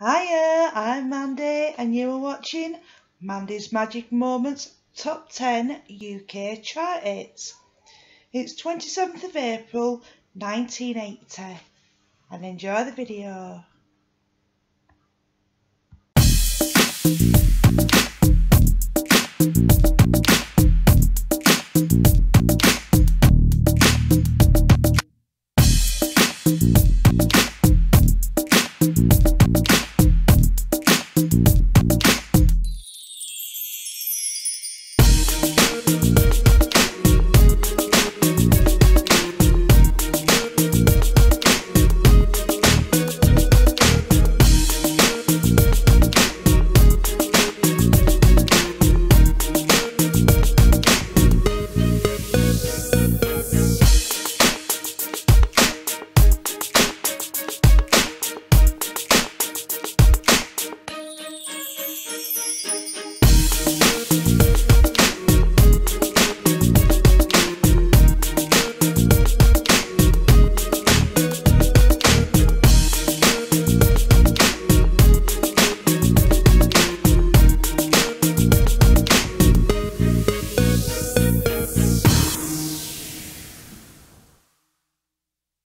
Hiya, I'm Mandy and you are watching Mandy's Magic Moments Top 10 UK Chart Hits. It's 27th of April 1980 and enjoy the video. Thank